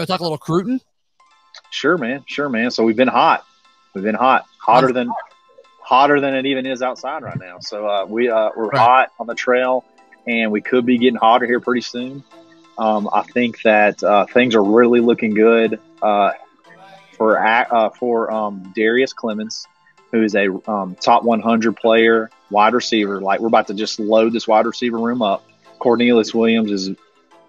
Go talk a little Cruton. Sure, man. Sure, man. So we've been hot. We've been hot, hotter than hotter than it even is outside right now. So uh, we uh, we're right. hot on the trail, and we could be getting hotter here pretty soon. Um, I think that uh, things are really looking good uh, for uh, for um, Darrius Clemons, who is a um, top 100 player, wide receiver. Like we're about to just load this wide receiver room up. Cornelius Williams is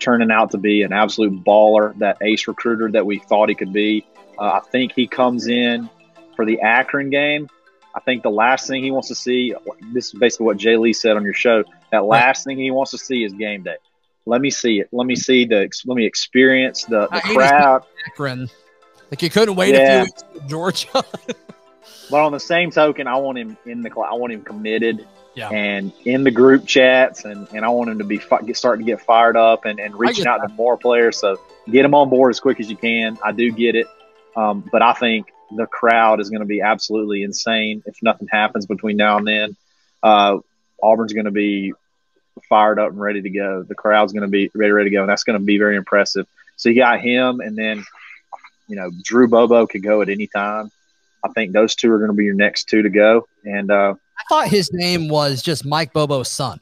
turning out to be an absolute baller, that ace recruiter that we thought he could be. Uh, I think he comes in for the Akron game. I think the last thing he wants to see, this is basically what Jay Lee said on your show, that last thing he wants to see is game day. Let me see it. Let me see the, let me experience the, the crowd. Akron. Like you couldn't wait yeah. a few weeks Georgia. but on the same token, I want him in the, I want him committed yeah. and in the group chats, and, and I want him to be fi- starting to get fired up and, and reaching out that. to more players. So get him on board as quick as you can. I do get it, um, but I think the crowd is going to be absolutely insane if nothing happens between now and then. Uh, Auburn's going to be fired up and ready to go. The crowd's going to be ready, ready to go, and that's going to be very impressive. So you got him, and then you know Drew Bobo could go at any time. I think those two are going to be your next two to go, and uh, thought his name was just Mike Bobo's son.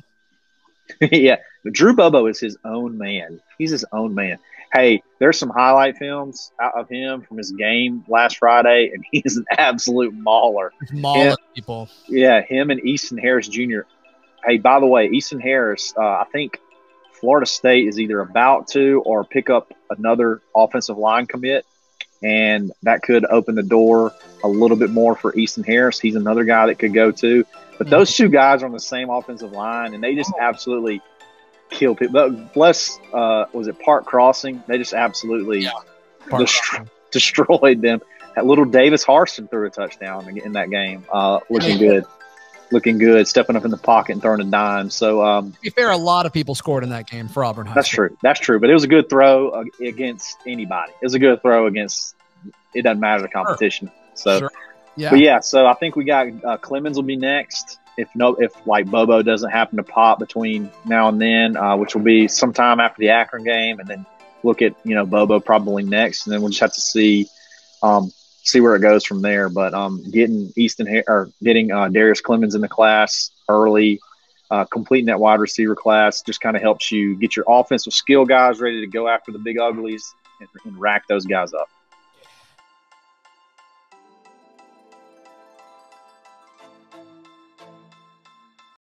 yeah, Drew Bobo is his own man. He's his own man. Hey, there's some highlight films out of him from his game last Friday, and he's an absolute mauler. Mauler people. Yeah, him and Easton Harris Jr. Hey, by the way, Easton Harris, uh, I think Florida State is either about to or pick up another offensive line commit and that could open the door a little bit more for Easton Harris. He's another guy that could go too. But mm-hmm. those two guys are on the same offensive line, and they just absolutely kill people. But bless, uh, was it Park Crossing? They just absolutely yeah. dest- destroyed them. That little Davis Harston threw a touchdown in that game, uh, looking good. Looking good, stepping up in the pocket and throwing a dime. So, um, to be fair, a lot of people scored in that game for Auburn High That's School. true. That's true. But it was a good throw uh, against anybody. It was a good throw against. It doesn't matter the competition. Sure. So, sure. yeah, but yeah. So I think we got uh, Clemons will be next. If no, if like Bobo doesn't happen to pop between now and then, uh, which will be sometime after the Akron game, and then look at you know Bobo probably next, and then we'll just have to see um, see where it goes from there. But um, getting Easton or getting uh, Darrius Clemons in the class early, uh, completing that wide receiver class just kind of helps you get your offensive skill guys ready to go after the big uglies and, and rack those guys up.